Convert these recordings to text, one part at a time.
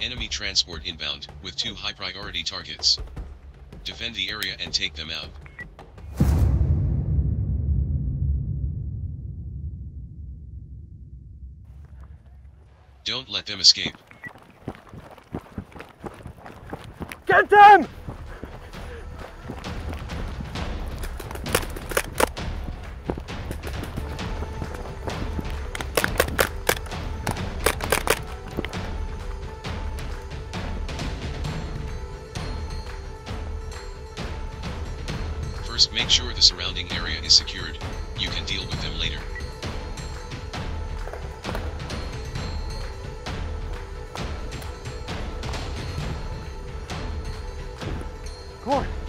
Enemy transport inbound, with two high priority targets. Defend the area and take them out. Don't let them escape. Get them! First make sure the surrounding area is secured, you can deal with them later. Come on.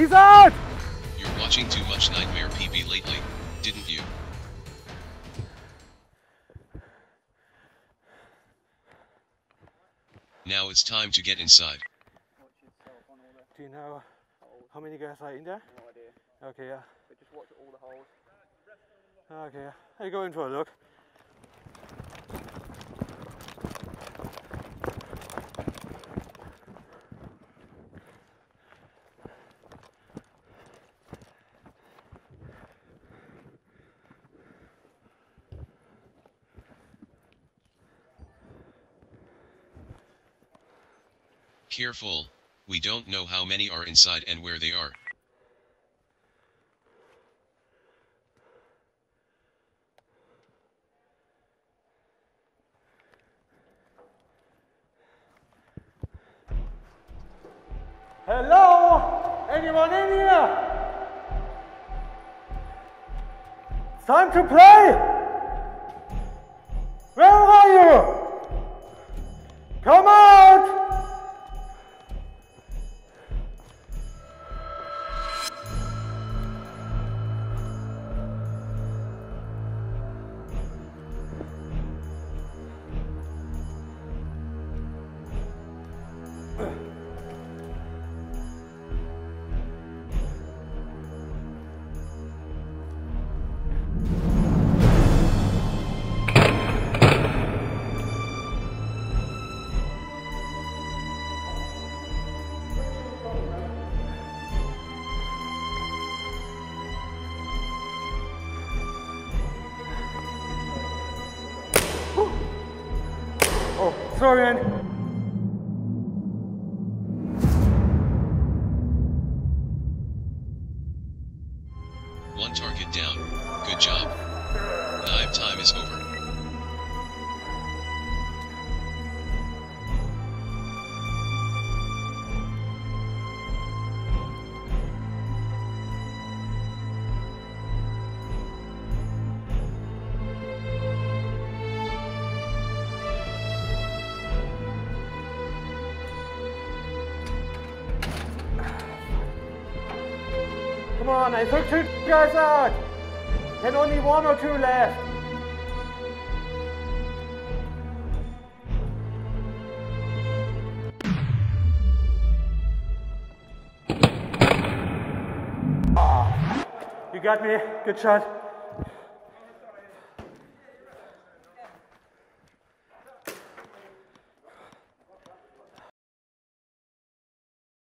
He's out! You're watching too much Nightmare PB lately, didn't you? Now it's time to get inside. Do you know how many guys are in there? No idea. Okay, yeah. But just watch all the holes. Okay, yeah. I go in for a look. Careful, we don't know how many are inside and where they are. Hello? Anyone in here? Time to play! Man. One target down. Good job. Dive time is over. Come on, I took two guys out. And only one or two left. Ah, you got me. Good shot.